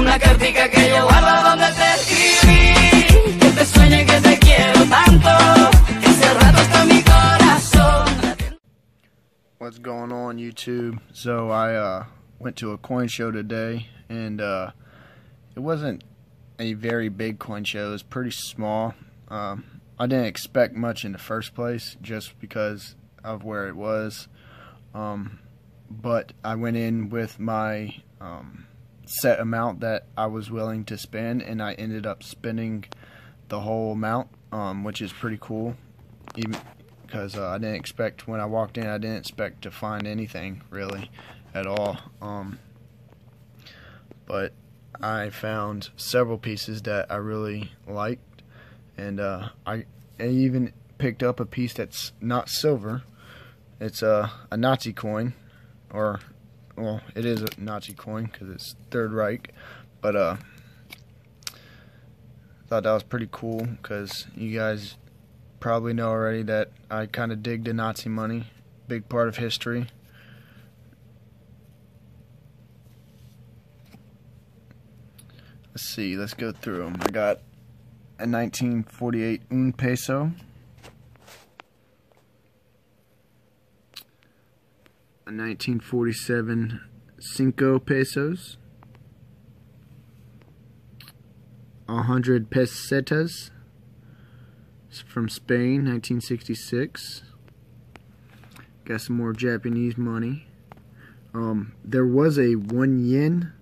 Una cartica que donde te escribí. Que te sueñe que te quiero tanto. Que está mi corazón. What's going on YouTube? So I uh, went to a coin show today and uh, it wasn't a very big coin show. It was pretty small. Um, I didn't expect much in the first place just because of where it was. Um, but I went in with my um, set amount that I was willing to spend, and I ended up spending the whole amount, um, which is pretty cool. Even because uh, I didn't expect when I walked in, I didn't expect to find anything really at all. Um, but I found several pieces that I really liked, and uh, I, I even picked up a piece that's not silver. It's a, a Nazi coin, or well, it is a Nazi coin because it's Third Reich, but uh, thought that was pretty cool because you guys probably know already that I kind of dig the Nazi money, big part of history. Let's see, let's go through them. I got a 1948 un peso. 1947 cinco pesos. Hundred pesetas from Spain, 1966. Got some more Japanese money. Um, there was a one yen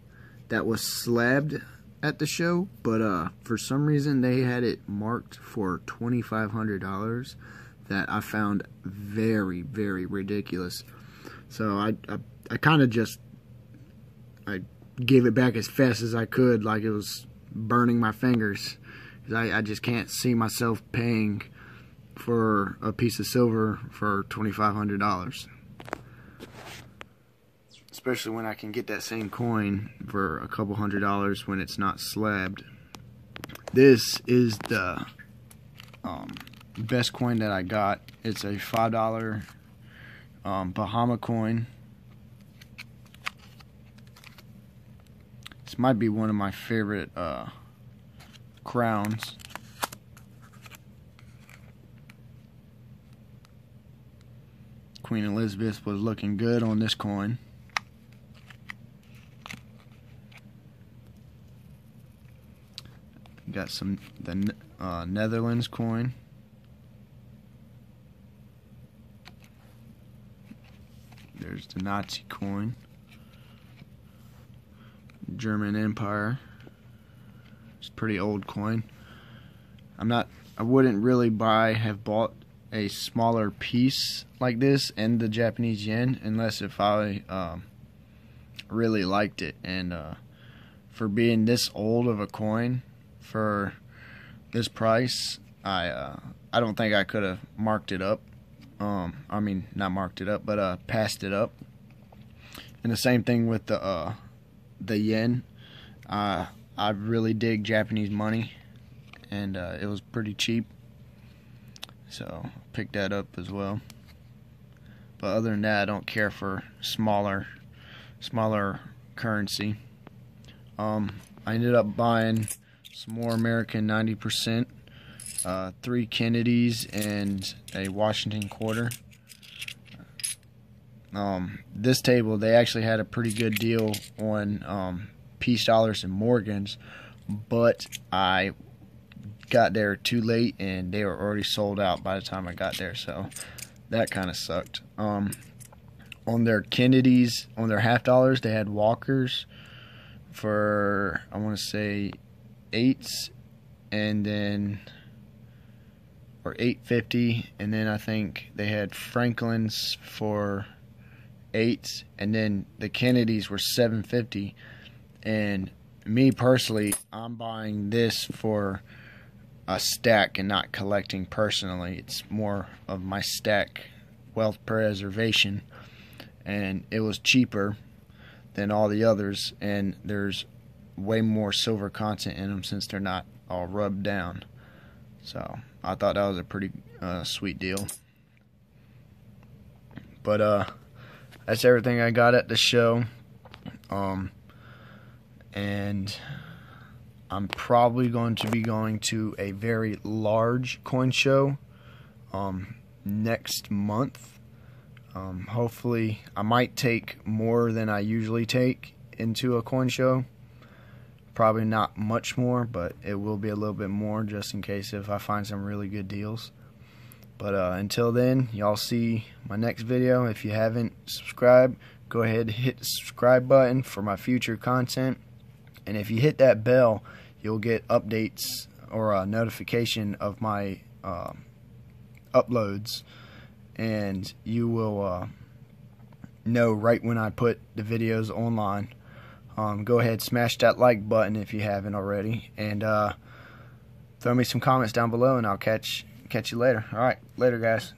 that was slabbed at the show, but uh, for some reason they had it marked for $2,500 that I found very, very ridiculous. So I, I, I kind of just, I gave it back as fast as I could, like it was burning my fingers. I, I just can't see myself paying for a piece of silver for $2,500 especially when I can get that same coin for a couple hundred dollars when it's not slabbed. This is the um, best coin that I got. It's a five dollar um, Bahama coin. This might be one of my favorite uh, crowns. Queen Elizabeth was looking good on this coin. Got some the uh, Netherlands coin. There's the Nazi coin. German Empire. It's a pretty old coin. I'm not. I wouldn't really buy have bought a smaller piece like this and the Japanese yen unless if I um, really liked it and uh, for being this old of a coin for this price, I uh, I don't think I could have marked it up. Um, I mean, not marked it up, but uh, passed it up. And the same thing with the uh, the yen. Uh, I really dig Japanese money, and uh, it was pretty cheap, so picked that up as well. But other than that, I don't care for smaller, smaller currency. Um, I ended up buying some more American 90%, uh, three Kennedys, and a Washington quarter. Um, this table, they actually had a pretty good deal on um, Peace Dollars and Morgans, but I got there too late and they were already sold out by the time I got there, so that kind of sucked. Um, on their Kennedys, on their half dollars, they had Walkers for, I want to say, eights and then or 850 and then I think they had Franklin's for eights and then the Kennedys were 750 and me personally I'm buying this for a stack and not collecting personally. It's more of my stack wealth preservation. And it was cheaper than all the others and there's way more silver content in them since they're not all rubbed down. So I thought that was a pretty uh, sweet deal. But uh, that's everything I got at the show. Um, and I'm probably going to be going to a very large coin show um, next month. Um, hopefully, I might take more than I usually take into a coin show. Probably not much more, but it will be a little bit more just in case if I find some really good deals. But uh, until then, y'all see my next video. If you haven't subscribed, go ahead hit the subscribe button for my future content. And if you hit that bell, you'll get updates or a notification of my uh, uploads. And you will uh, know right when I put the videos online. Um, go ahead, smash that like button if you haven't already. And uh, throw me some comments down below, and I'll catch catch you later. All right, later, guys.